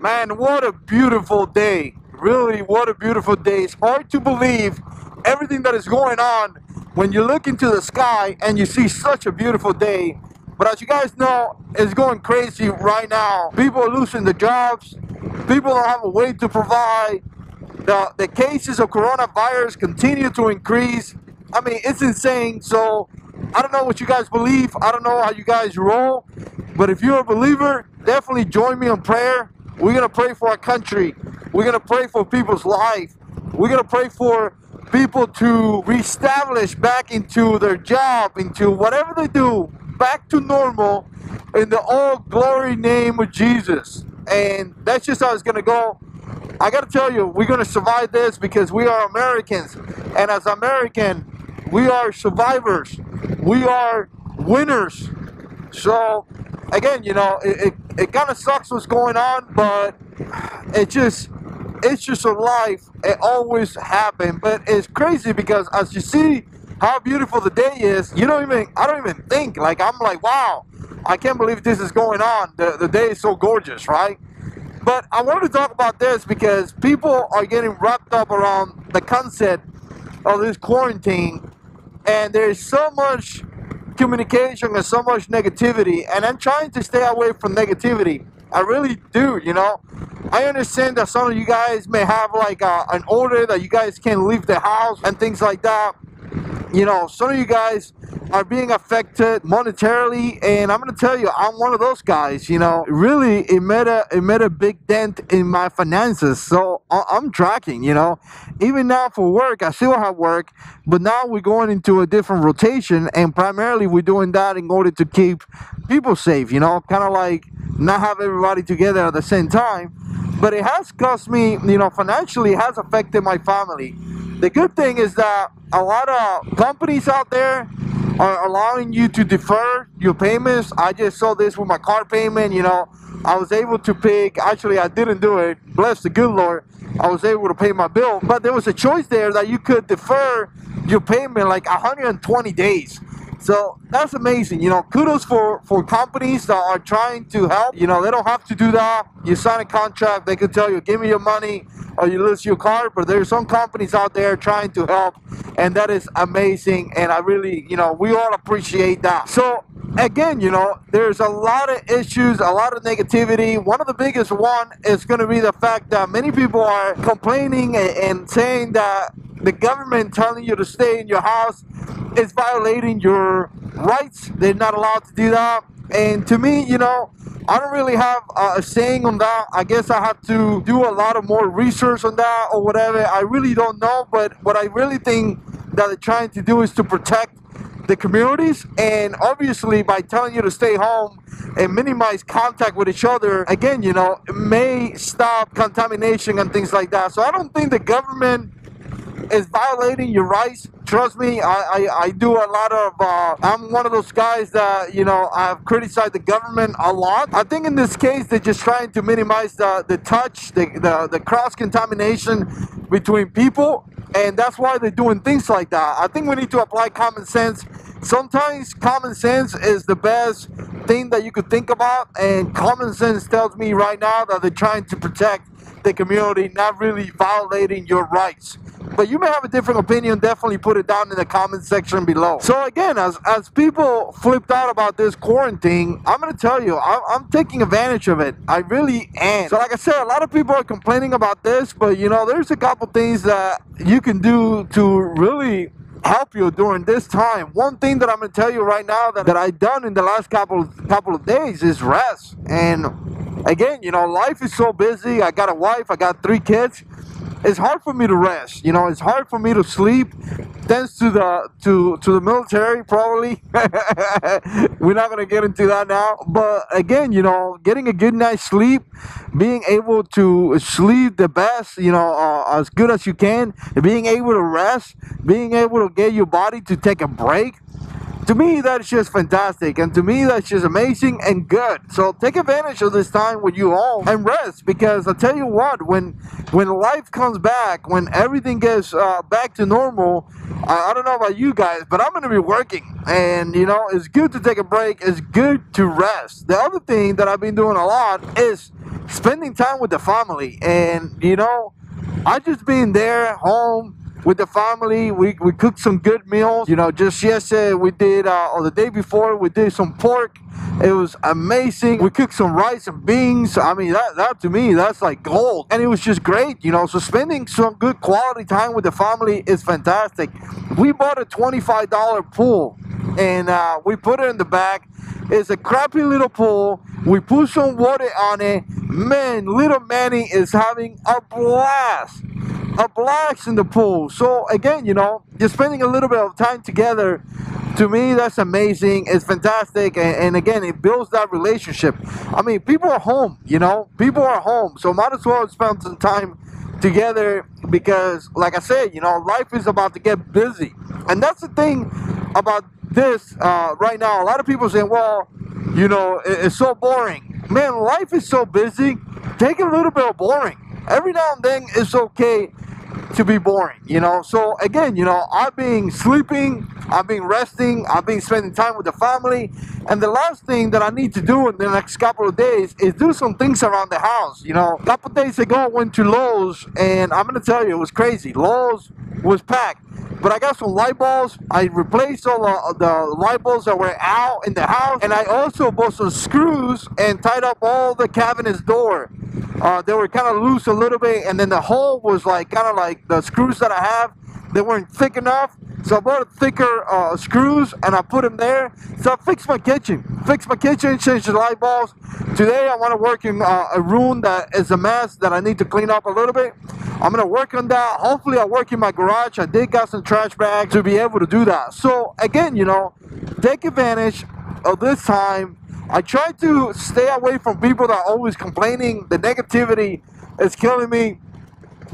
Man, what a beautiful day. Really, what a beautiful day. It's hard to believe everything that is going on when you look into the sky and you see such a beautiful day. But as you guys know, it's going crazy right now. People are losing their jobs. People don't have a way to provide. The, the cases of coronavirus continue to increase. I mean, it's insane. So I don't know what you guys believe. I don't know how you guys roll. But if you're a believer, definitely join me in prayer. We're going to pray for our country. We're going to pray for people's life. We're going to pray for people to reestablish back into their job, into whatever they do, back to normal in the all glory name of Jesus. And that's just how it's going to go. I got to tell you, we're going to survive this because we are Americans. And as American, we are survivors. We are winners. So again, you know, it, it, it kind of sucks what's going on, but it just it's just a life. It always happen, but it's crazy because as you see how beautiful the day is, you don't even I don't even think like I'm like wow, I can't believe this is going on. The the day is so gorgeous, right? But I wanted to talk about this because people are getting wrapped up around the concept of this quarantine, and there's so much communication and so much negativity and I'm trying to stay away from negativity. I really do, you know. I understand that some of you guys may have like a, an order that you guys can't leave the house and things like that. You know, some of you guys are being affected monetarily and I'm gonna tell you I'm one of those guys you know. Really it made a it made a big dent in my finances so I'm tracking you know. Even now for work I still have work but now we're going into a different rotation and primarily we're doing that in order to keep people safe you know kind of like not have everybody together at the same time. But it has cost me you know financially has affected my family. The good thing is that a lot of companies out there are allowing you to defer your payments. I just saw this with my car payment, you know. I was able to pick, actually I didn't do it, bless the good Lord. I was able to pay my bill, but there was a choice there that you could defer your payment like 120 days. So that's amazing. You know, kudos for, for companies that are trying to help. You know, they don't have to do that. You sign a contract, they can tell you, give me your money or you lose your car. But there's some companies out there trying to help, and that is amazing. And I really, you know, we all appreciate that. So again, you know, there's a lot of issues, a lot of negativity. One of the biggest one is going to be the fact that many people are complaining and saying that the government telling you to stay in your house is violating your rights. They're not allowed to do that. And to me, you know, I don't really have a saying on that. I guess I have to do a lot of more research on that or whatever. I really don't know. But what I really think that they're trying to do is to protect the communities and obviously by telling you to stay home and minimize contact with each other again you know may stop contamination and things like that so i don't think the government is violating your rights. Trust me, I, I, I do a lot of, uh, I'm one of those guys that, you know, I've criticized the government a lot. I think in this case, they're just trying to minimize the, the touch, the, the, the cross-contamination between people. And that's why they're doing things like that. I think we need to apply common sense. Sometimes common sense is the best thing that you could think about. And common sense tells me right now that they're trying to protect the community, not really violating your rights but you may have a different opinion definitely put it down in the comment section below so again as as people flipped out about this quarantine i'm gonna tell you I'm, I'm, taking advantage of it i really am so like i said a lot of people are complaining about this but you know there's a couple things that you can do to really help you during this time. One thing that I'm gonna tell you right now that, that I've done in the last couple couple of days is rest. And again, you know, life is so busy. I got a wife, I got three kids it's hard for me to rest. You know, it's hard for me to sleep. Thanks to the to to the military, probably. We're not gonna get into that now. But again, you know, getting a good night's sleep, being able to sleep the best, you know, uh, as good as you can, being able to rest, being able to get your body to take a break to me that's just fantastic and to me that's just amazing and good. So take advantage of this time with you all and rest because i tell you what when when life comes back when everything gets uh, back to normal I, I don't know about you guys but i'm gonna be working. And you know it's good to take a break. It's good to rest. The other thing that i've been doing a lot is spending time with the family. And you know i just been there at home with the family. We, we cooked some good meals. You know, just yesterday we did, uh, or the day before, we did some pork. It was amazing. We cooked some rice and beans. I mean, that, that to me, that's like gold. And it was just great, you know. So spending some good quality time with the family is fantastic. We bought a $25 pool and uh, we put it in the back. It's a crappy little pool. We put some water on it. Man, little Manny is having a blast a blast in the pool. So again, you know, you're spending a little bit of time together. To me, that's amazing. It's fantastic, and, and, again, it builds that relationship. I mean, people are home. You know, people are home, so might as well spend some time together because, like I said, you know, life is about to get busy, and that's the thing about this uh, right now. A lot of people saying, "Well, you know, it, it's so boring." Man, life is so busy. Take a little bit of boring every now and then it's okay to be boring, you know. So again, you know, I've been sleeping, I've been resting, I've been spending time with the family, and the last thing that I need to do in the next couple of days is do some things around the house. You know, a couple days ago I went to Lowe's, and I'm gonna tell you, it was crazy. Lowe's was packed. But I got some light bulbs. I replaced all the, uh, the light bulbs that were out in the house. And I also bought some screws and tied up all the cabinets door. Uh, they were kind of loose a little bit. And then the hole was like kind of like the screws that I have. They weren't thick enough. So I bought thicker uh, screws and I put them there. So I fixed my kitchen. Fixed my kitchen, changed the light bulbs. Today I want to work in uh, a room that is a mess that I need to clean up a little bit. I'm going to work on that. Hopefully I work in my garage. I did got some trash bags to be able to do that. So again, you know, take advantage of this time. I try to stay away from people that are always complaining. The negativity is killing me.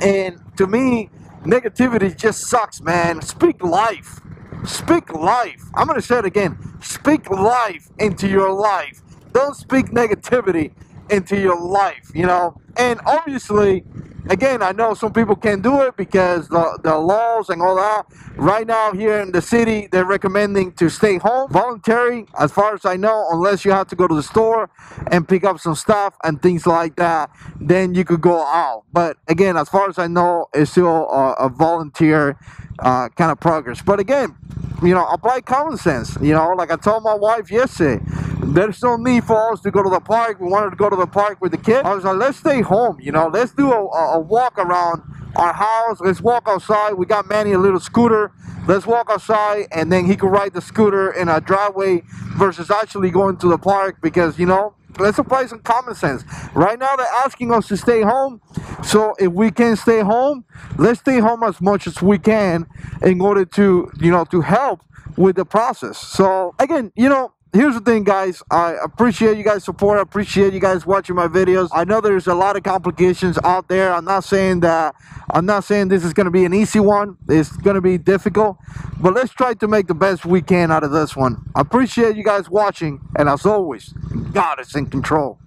And to me, Negativity just sucks, man. Speak life. Speak life. I'm going to say it again. Speak life into your life. Don't speak negativity into your life, you know? And obviously, again, I know some people can't do it because the, the laws and all that. Right now, here in the city, they're recommending to stay home, voluntary, as far as I know, unless you have to go to the store and pick up some stuff and things like that. Then you could go out. But again, as far as I know, it's still a, a volunteer uh, kind of progress. But again, you know, apply common sense. You know, like I told my wife yesterday, there's no need for us to go to the park. We wanted to go to the park with the kids. I was like, let's stay home. You know, let's do a, a walk around our house. Let's walk outside. We got Manny a little scooter. Let's walk outside and then he could ride the scooter in our driveway versus actually going to the park because, you know, let's apply some common sense. Right now they're asking us to stay home. So if we can stay home, let's stay home as much as we can in order to, you know, to help with the process. So again, you know, here's the thing guys. I appreciate you guys support. I appreciate you guys watching my videos. I know there's a lot of complications out there. I'm not saying that i'm not saying this is going to be an easy one. It's going to be difficult but let's try to make the best we can out of this one. I appreciate you guys watching and as always god is in control